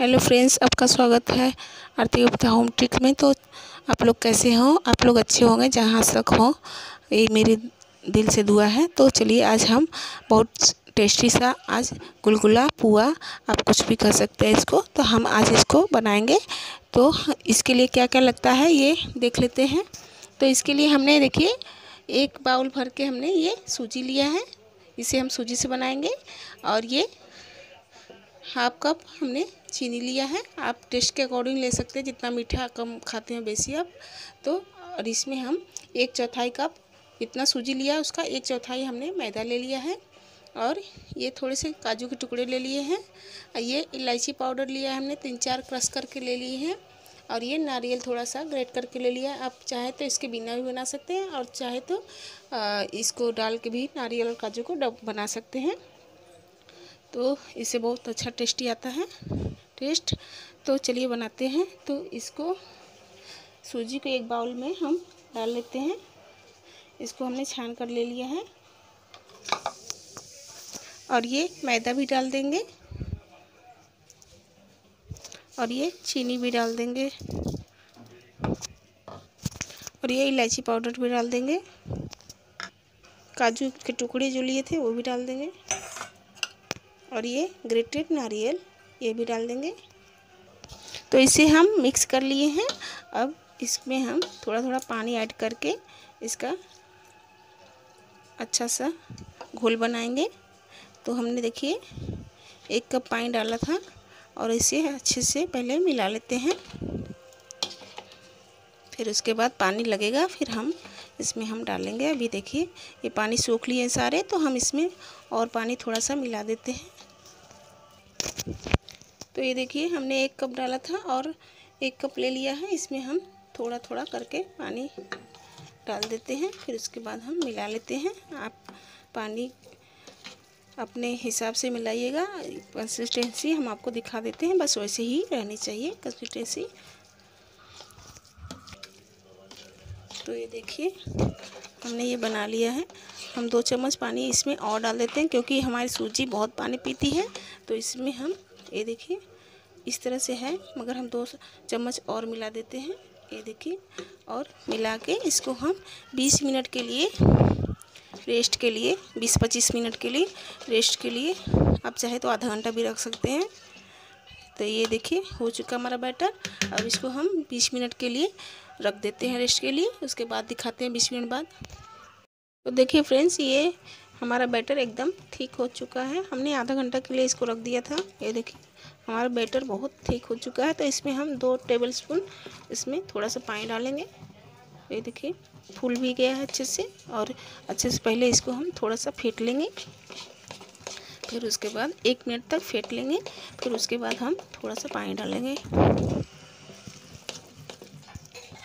Hello friends, आपका स्वागत है आरती गुप्ता होम ट्रिक में। तो आप लोग कैसे हो? आप लोग अच्छे होंगे, जहाँ तक हो। ये मेरे दिल से दुआ है। तो चलिए, आज हम बहुत टेस्टी सा, आज गुलगुला, पुआ, आप कुछ भी कर सकते हैं इसको। तो हम आज इसको बनाएँगे। तो इसके लिए क्या क्या लगता है, ये देख लेते हैं। तो इसके लिए हमने, देखिए, एक बाउल भर के हमने ये सूजी लिया है। इसे हम सूजी से बनाएँगे। और ये हाफ़ कप हमने चीनी लिया है। आप टेस्ट के अकॉर्डिंग ले सकते हैं, जितना मीठा कम खाते हैं बेसी आप। तो और इसमें हम एक चौथाई कप इतना सूजी लिया, उसका एक चौथाई हमने मैदा ले लिया है। और ये थोड़े से काजू के टुकड़े ले लिए हैं। ये इलायची पाउडर लिया है हमने, तीन चार क्रश करके ले लिए हैं। और ये नारियल थोड़ा सा ग्रेट करके ले लिया। आप चाहे तो इसके बिना भी बना सकते हैं, और चाहे तो इसको डाल के भी नारियल और काजू को बना सकते हैं। तो इससे बहुत अच्छा टेस्टी आता है। टेस्ट। तो चलिए बनाते हैं। तो इसको सूजी को एक बाउल में हम डाल लेते हैं। इसको हमने छान कर ले लिया है। और ये मैदा भी डाल देंगे। और ये चीनी भी डाल देंगे। और ये इलायची पाउडर भी डाल देंगे। काजू के टुकड़े जो लिए थे वो भी डाल देंगे। और ये ग्रेटेड नारियल ये भी डाल देंगे। तो इसे हम मिक्स कर लिए हैं। अब इसमें हम थोड़ा थोड़ा पानी ऐड करके इसका अच्छा सा घोल बनाएँगे। तो हमने देखिए, एक कप पानी डाला था और इसे अच्छे से पहले मिला लेते हैं। फिर उसके बाद पानी लगेगा, फिर हम इसमें हम डालेंगे। अभी देखिए, ये पानी सूख लिए सारे तो हम इसमें और पानी थोड़ा सा मिला देते हैं। तो ये देखिए, हमने एक कप डाला था और एक कप ले लिया है। इसमें हम थोड़ा थोड़ा करके पानी डाल देते हैं, फिर उसके बाद हम मिला लेते हैं। आप पानी अपने हिसाब से मिलाइएगा कंसिस्टेंसी हम आपको दिखा देते हैं, बस वैसे ही रहनी चाहिए कंसिस्टेंसी तो ये देखिए, हमने ये बना लिया है। हम दो चम्मच पानी इसमें और डाल देते हैं, क्योंकि हमारी सूजी बहुत पानी पीती है तो इसमें हम ये देखिए, इस तरह से है, मगर हम दो चम्मच और मिला देते हैं। ये देखिए, और मिला के इसको हम 20 मिनट के लिए रेस्ट के लिए 20-25 मिनट के लिए रेस्ट के लिए, आप चाहे तो आधा घंटा भी रख सकते हैं। तो ये देखिए, हो चुका हमारा बैटर। अब इसको हम 20 मिनट के लिए रख देते हैं रेस्ट के लिए, उसके बाद दिखाते हैं 20 मिनट बाद। तो देखिए फ्रेंड्स, ये हमारा बैटर एकदम ठीक हो चुका है। हमने आधा घंटा के लिए इसको रख दिया था। ये देखिए, हमारा बैटर बहुत ठीक हो चुका है। तो इसमें हम दो टेबल स्पून इसमें थोड़ा सा पानी डालेंगे। ये देखिए, फूल भी गया है अच्छे से और अच्छे से पहले इसको हम थोड़ा सा फेंट लेंगे। फिर उसके बाद एक मिनट तक फेंट लेंगे। फिर उसके बाद हम थोड़ा सा पानी डालेंगे।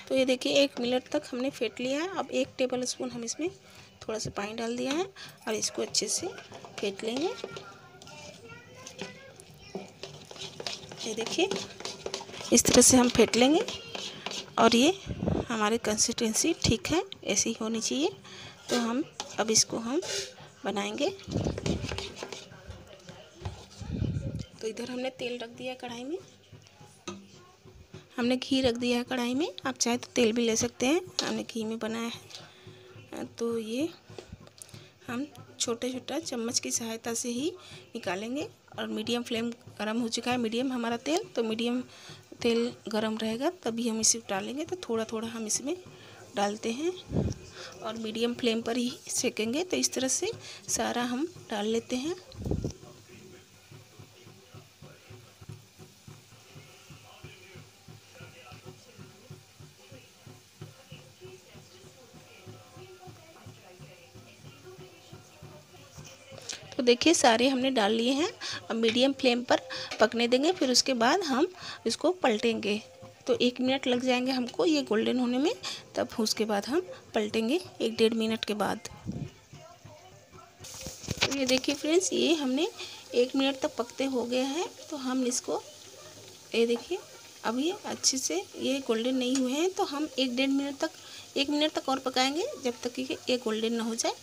तो ये देखिए, एक मिनट तक हमने फेंट लिया है। अब एक टेबल स्पून हम इसमें थोड़ा सा पानी डाल दिया है और इसको अच्छे से फेंट लेंगे। ये देखिए, इस तरह से हम फेंट लेंगे और ये हमारी कंसिस्टेंसी ठीक है, ऐसी होनी चाहिए। तो हम, अब इसको हम बनाएँगे। तो इधर हमने तेल रख दिया कढ़ाई में। हमने घी रख दिया है कढ़ाई में। आप चाहे तो तेल भी ले सकते हैं। हमने घी में बनाया है। तो ये हम छोटे छोटा चम्मच की सहायता से ही निकालेंगे। और मीडियम फ्लेम गरम हो चुका है, मीडियम हमारा तेल तो मीडियम तेल गरम रहेगा, तभी हम इसे डालेंगे। तो थोड़ा थोड़ा हम इसमें डालते हैं और मीडियम फ्लेम पर ही सेकेंगे। तो इस तरह से सारा हम डाल लेते हैं। तो देखिए, सारे हमने डाल लिए हैं। अब मीडियम फ्लेम पर पकने देंगे, फिर उसके बाद हम इसको पलटेंगे। तो एक मिनट लग जाएँगे हमको, ये गोल्डन होने में। तब उसके बाद हम पलटेंगे, एक डेढ़ मिनट के बाद। तो ये देखिए फ्रेंड्स, ये हमने एक मिनट तक पकते हो गए हैं। तो हम इसको, ये देखिए, अब ये अच्छे से, ये गोल्डन नहीं हुए हैं। तो हम एक डेढ़ मिनट तक, एक मिनट तक और पकाएँगे, जब तक कि ये गोल्डन ना हो जाए।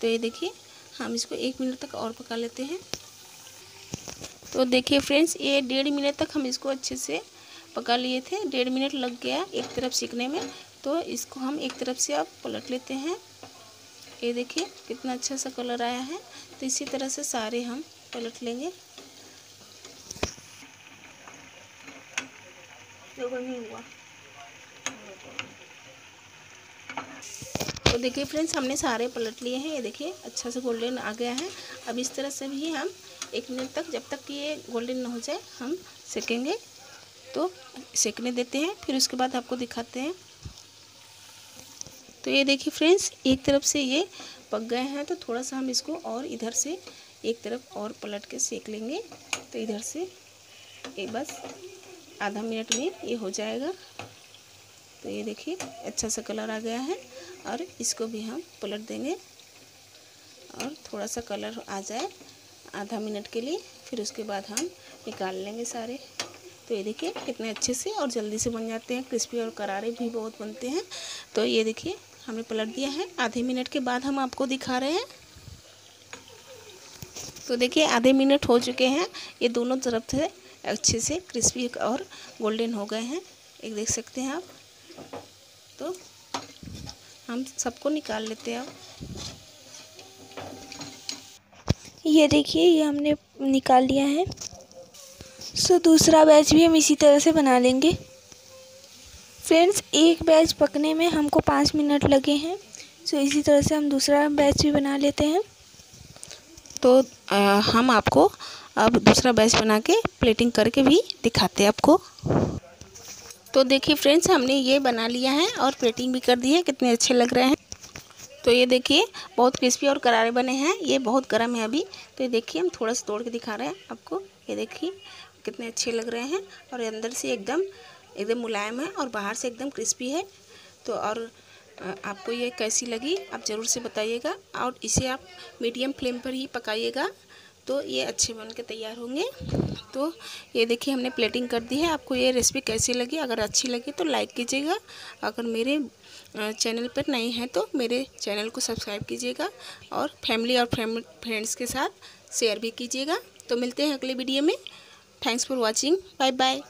तो ये देखिए हम इसको एक मिनट तक और पका लेते हैं। तो देखिए फ्रेंड्स, ये डेढ़ मिनट तक हम इसको अच्छे से पका लिए थे। डेढ़ मिनट लग गया एक तरफ़ सीखने में। तो इसको हम एक तरफ़ से अब पलट लेते हैं। ये देखिए कितना अच्छा सा कलर आया है। तो इसी तरह से सारे हम पलट लेंगे। हुआ। तो देखिए फ्रेंड्स, हमने सारे पलट लिए हैं। ये देखिए अच्छा से गोल्डन आ गया है। अब इस तरह से भी हम एक मिनट तक, जब तक कि ये गोल्डन ना हो जाए, हम सेकेंगे। तो सेकने देते हैं, फिर उसके बाद आपको दिखाते हैं। तो ये देखिए फ्रेंड्स, एक तरफ़ से ये पक गए हैं तो थोड़ा सा हम इसको और इधर से एक तरफ़ और पलट के सेक लेंगे। तो इधर से ये बस आधा मिनट में ये हो जाएगा। तो ये देखिए अच्छा सा कलर आ गया है और इसको भी हम पलट देंगे और थोड़ा सा कलर आ जाए आधा मिनट के लिए, फिर उसके बाद हम निकाल लेंगे सारे। तो ये देखिए, कितने अच्छे से और जल्दी से बन जाते हैं, क्रिस्पी और करारे भी बहुत बनते हैं। तो ये देखिए, हमने पलट दिया है। आधे मिनट के बाद हम आपको दिखा रहे हैं। तो देखिए, आधे मिनट हो चुके हैं। ये दोनों तरफ़ से अच्छे से क्रिस्पी और गोल्डन हो गए हैं। एक देख सकते हैं आप। तो हम सबको निकाल लेते हैं अब। ये देखिए ये हमने निकाल लिया है। सो दूसरा बैच भी हम इसी तरह से बना लेंगे। फ्रेंड्स एक बैच पकने में हमको पाँच मिनट लगे हैं। सो इसी तरह से हम दूसरा बैच भी बना लेते हैं। तो आ, हम आपको अब दूसरा बैच बना के प्लेटिंग करके भी दिखाते हैं आपको। तो देखिए फ्रेंड्स, हमने ये बना लिया है और प्लेटिंग भी कर दी है। कितने अच्छे लग रहे हैं। तो ये देखिए, बहुत क्रिस्पी और करारे बने हैं। ये बहुत गर्म है अभी। तो ये देखिए, हम थोड़ा सा तोड़ के दिखा रहे हैं आपको। ये देखिए, कितने अच्छे लग रहे हैं। और अंदर से एकदम एकदम मुलायम है और बाहर से एकदम क्रिस्पी है। तो और आपको ये कैसी लगी, आप ज़रूर से बताइएगा। और इसे आप मीडियम फ्लेम पर ही पकाइएगा। तो ये अच्छे बन के तैयार होंगे। तो ये देखिए हमने प्लेटिंग कर दी है। आपको ये रेसिपी कैसी लगी, अगर अच्छी लगी तो लाइक कीजिएगा। अगर मेरे चैनल पर नहीं है तो मेरे चैनल को सब्सक्राइब कीजिएगा और फैमिली और फ्रेंड्स के साथ शेयर भी कीजिएगा। तो मिलते हैं अगले वीडियो में। Thanks for watching bye bye